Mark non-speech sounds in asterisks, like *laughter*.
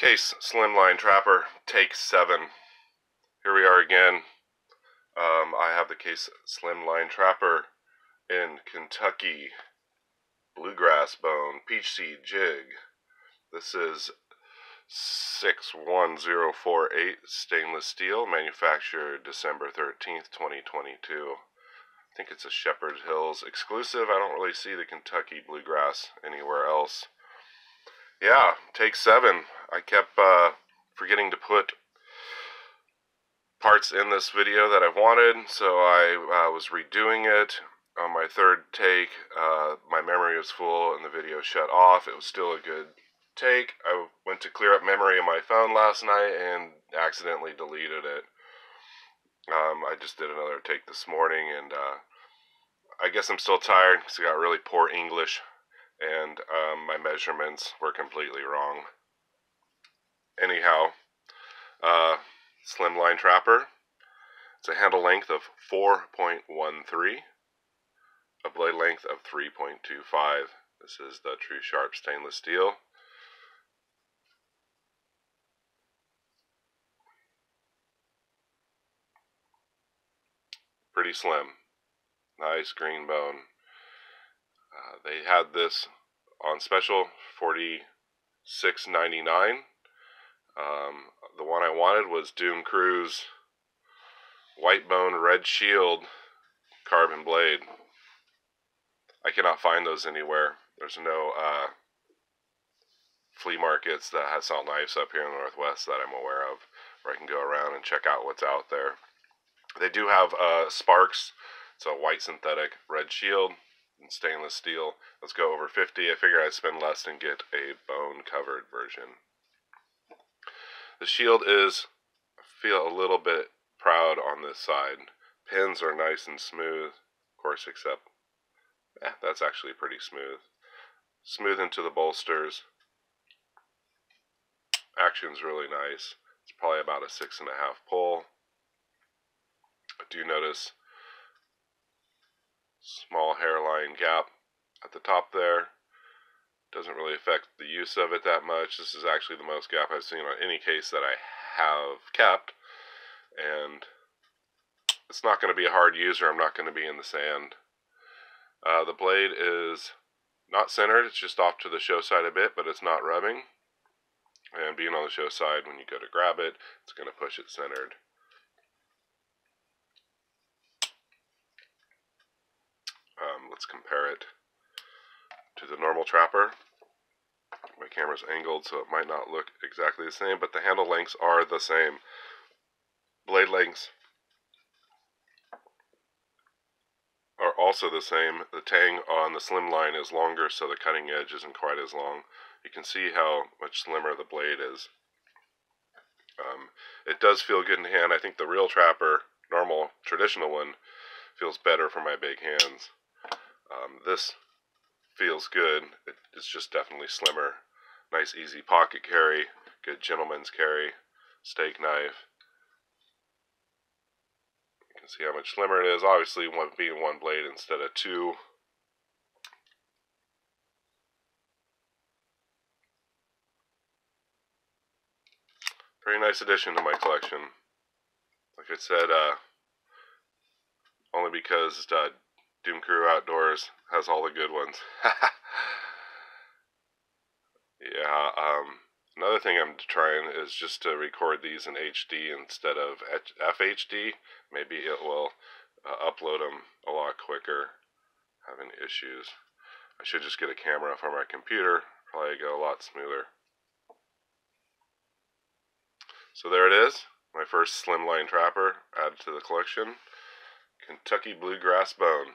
Case Slimline Trapper, take seven. Here we are again. Um, I have the Case Slimline Trapper in Kentucky. Bluegrass Bone, Peach Seed Jig. This is 61048 stainless steel, manufactured December 13th, 2022. I think it's a Shepherd Hills exclusive. I don't really see the Kentucky Bluegrass anywhere else yeah, take seven. I kept uh, forgetting to put parts in this video that I wanted, so I uh, was redoing it. On my third take, uh, my memory was full and the video shut off. It was still a good take. I went to clear up memory on my phone last night and accidentally deleted it. Um, I just did another take this morning, and uh, I guess I'm still tired because I got really poor English and um, my measurements were completely wrong. Anyhow, uh, slimline trapper. It's a handle length of 4.13, a blade length of 3.25. This is the Tru-Sharp stainless steel. Pretty slim. Nice green bone. Uh, they had this on special, forty six ninety nine. Um, the one I wanted was Doom Crew's White Bone Red Shield carbon blade. I cannot find those anywhere. There's no uh, flea markets that sell knives up here in the Northwest that I'm aware of, where I can go around and check out what's out there. They do have uh, Sparks. It's a white synthetic red shield stainless steel. Let's go over 50. I figure I'd spend less and get a bone covered version. The shield is, I feel a little bit proud on this side. Pins are nice and smooth, of course, except, eh, that's actually pretty smooth. Smooth into the bolsters. Action's really nice. It's probably about a six and a half pull. I do notice small hairline gap at the top there. Doesn't really affect the use of it that much. This is actually the most gap I've seen on any case that I have kept. And it's not going to be a hard user. I'm not going to be in the sand. Uh, the blade is not centered. It's just off to the show side a bit, but it's not rubbing. And being on the show side, when you go to grab it, it's going to push it centered. Um, let's compare it to the normal trapper. My camera's angled so it might not look exactly the same, but the handle lengths are the same. Blade lengths are also the same. The tang on the slim line is longer, so the cutting edge isn't quite as long. You can see how much slimmer the blade is. Um, it does feel good in hand. I think the real trapper, normal, traditional one, feels better for my big hands. Um, this feels good. it's just definitely slimmer. Nice easy pocket carry. Good gentleman's carry. Steak knife. You can see how much slimmer it is. Obviously, one being one blade instead of two. Very nice addition to my collection. Like I said, uh, only because uh, Doom Crew Outdoors has all the good ones. *laughs* yeah, um, another thing I'm trying is just to record these in HD instead of FHD. Maybe it will uh, upload them a lot quicker. Having issues. I should just get a camera for my computer. Probably go a lot smoother. So there it is. My first slimline trapper added to the collection. Kentucky Bluegrass Bone.